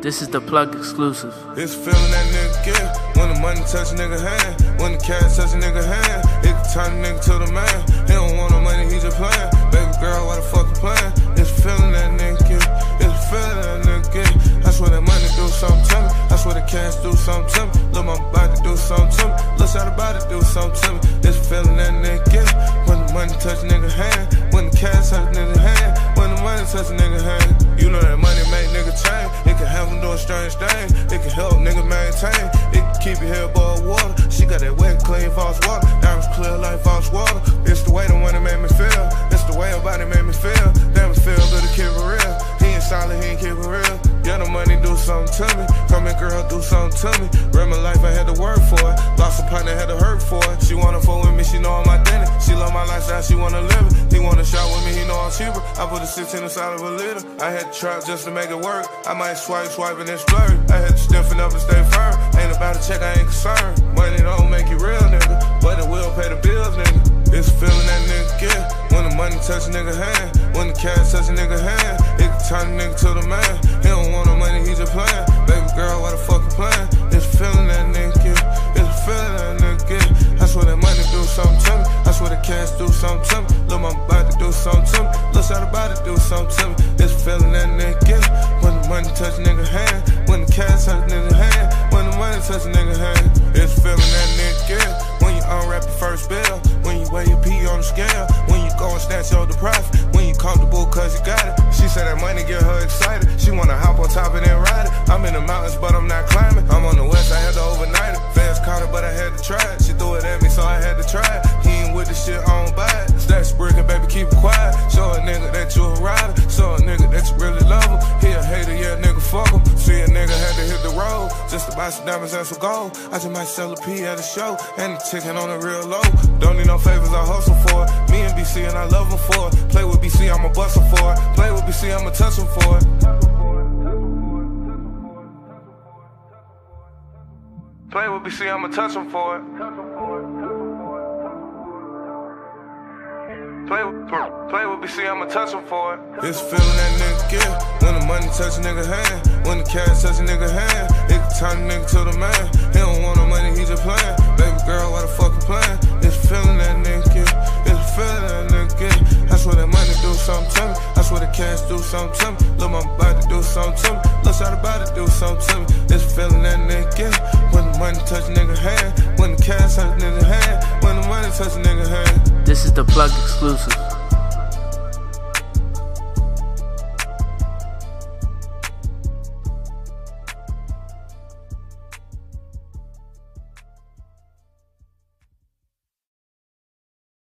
This is the plug exclusive. It's feeling that nigga get when the money touch a nigga hand, when the cash touch a nigga hand. It can turn a nigga to the man. He don't want no money, he just playing. Baby girl, why the fuck you playing? It's feeling that nigga get. It's feeling that nigga get. I swear that money do something to me. I swear the cash do something to me. Look, my body do something to me. Look, how the body do something to me. It's feeling that nigga get when the money touch a nigga hand, when the cash touch a nigga maintain. It keep your head above water. She got that wet, clean, Voss water. Diamonds clear like Voss water. It's the way the money made me feel. It's the way her body made me feel. Damn, it feel good to keep it real. He ain't solid, he ain't keep it real. Yeah, the money do something to me. Come here, girl, do something to me. Real my life, I had to work for it. Lost a partner, had to hurt for it. She wanna fuck with me, she know I'm identity. She love my lifestyle, she wanna live it. Wanna shop with me, he know I'm cheaper. I put a 16 inside of a liter. I had to trap just to make it work. I might swipe, swipe, and then splurge. I had to stiffen up and stay firm. Ain't about to check, I ain't concerned. Money don't make you real, nigga. But it will pay the bills, nigga. It's a feeling that nigga get when the money touch a nigga hand, when the cash touch a nigga hand. It can turn a nigga to the man. He don't want no money, he just playing. Baby girl, to. Swear the cash do something to me. Look, my body do something to me. Look, how the body do something to me. It's feeling that nigga when the money touch nigga hand, when the cash touch nigga hand, when the money touch nigga hand. It's feeling that nigga get when you unwrap your first bill, when you weigh your P on the scale, when you go and snatch the profit, when you comfortable cause you got it. She said that money get her excited. She wanna hop on top of it and ride it. I'm in the mountains, but I'm not climbing. I'm on the to hit the road just to buy some diamonds and some gold. I just might sell a P at a show and the chicken on the real low. Don't need no favors, I hustle for it. Me and BC and I love him for it. Play with BC, I'ma bust him for it. Play with BC, I'ma touch him for it. Play with BC, I'ma touch him for it. Play play with BC, I'ma touch him for it. It's feeling that nigga get when the money touch a nigga hand, when the cash touch a nigga hand. It can turn a nigga to the man. He don't want no money, he just playing. Baby girl, why the fuck you playing? It's feeling that nigga get. It's feeling that nigga get. I swear that money do something to me. I swear the cash do something to me. Look, my body do something to me. Look, how the body do something to me. It's feeling that nigga get when the money touch a nigga hand, when the cash touch a nigga hand, when the money touch a nigga. This the plug exclusive.